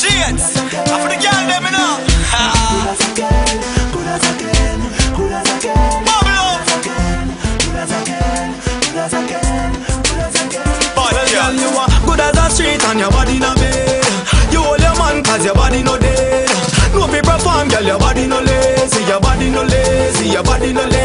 You know. Good as a street and your body no bed. You hold your man cause your body no dead. No fi perform, girl, your body no lazy. Your body no lazy, your body no lazy.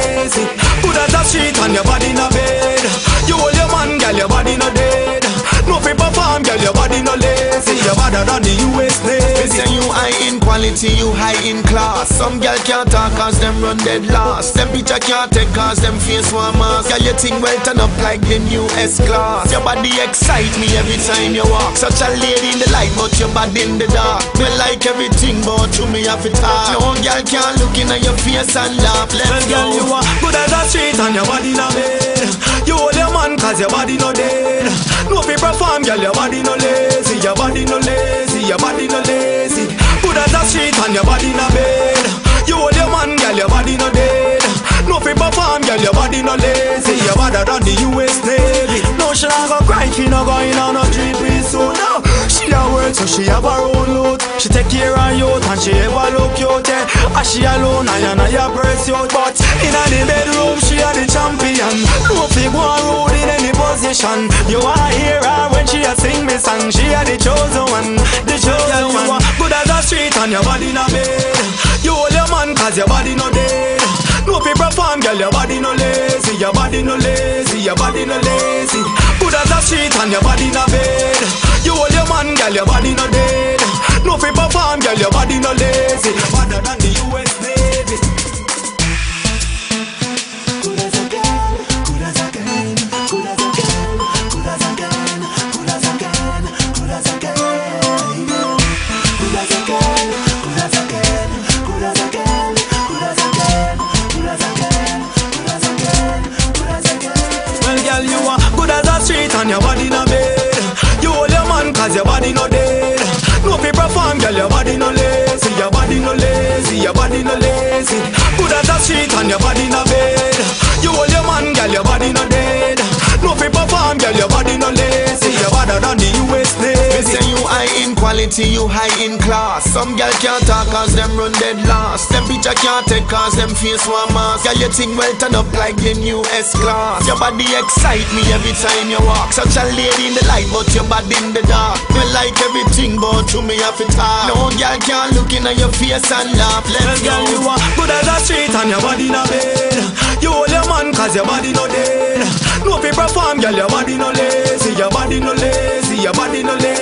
Better than the US Navy. say you high in quality, you high in class. Some girl can't talk cause them run dead last. Them picture can't take cause them face one mask. Girl, you think well turn up like the new S-Class. Your body excite me every time you walk. Such a lady in the light, but your body in the dark. Me like everything, but you me have to talk. No girl can't look in your face and laugh. Well, Let's girl, you are good as a street and your body no bed. You hold your man cause your body no dead. No fi perform, girl, your body no lazy. Your body no perform, girl, your body no lazy. You're better than the US Navy. No, she not go cry, she no going on no three piece suit. No, she a work, so she have her own loot. She take care of you and she ever look cute. Yeah. As she alone, I and I a pursuit. But in a the bedroom, she a the champion. No fi go rude in any position. You wanna hear her when she a sing me song. She a the chosen one, the chosen one. Good as a street and your body no bed. You hold your man cause your body no dead. No girl, your body no lazy. Your body no lazy, your body no lazy. Good as a street and your body no bed. You hold your man, girl, your body no dead. No fi perform, girl, your body no lazy. And your body no bed. You hold your man cause your body no dead. No fi perform, girl, your body no lazy. Your body no lazy, your body no lazy. Good as a street and your body no bed. You hold your man, girl, your body no dead. No fi perform, girl, your body no lazy. You're better than the US Navy. High in quality, you high in class. Some girl can't talk cause them run dead last. Them picture can't take cause them face one mask. Girl, you think well turn up like the new S-Class. Your body excite me every time you walk. Such a lady in the light, but your body in the dark. Me like everything, but to me have to talk. No girl can't look in your face and laugh. Well, Let's girl, you are good as a street and your body no bed. You hold your man cause your body no dead. No fi perform, girl, your body no lazy. Your body no lazy, your body no lazy.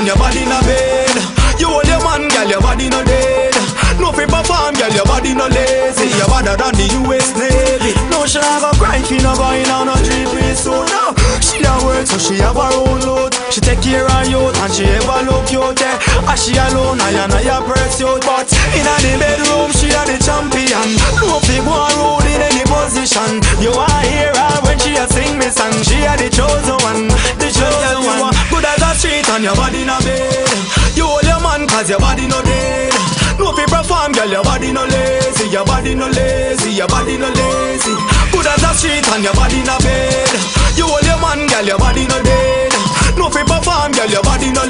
A and your body no bed. You hold your man, girl, your body no dead. No fi perform, girl, your body no lazy. You're better than the US Navy. No, she not go cry, she no going on no three piece suit. No, she a work, so she have her own load. She take care of you and she ever look cute. Yeah. As she alone, I and I a pursuit. But in the bedroom, she a the champion. And your body no bed. You hold your man cause your body no dead. No fi perform, girl, your body no lazy. Your body no lazy, your body no lazy. Good as a street and your body no bed. You hold your man, girl, your body no dead. No fi perform, girl, your body no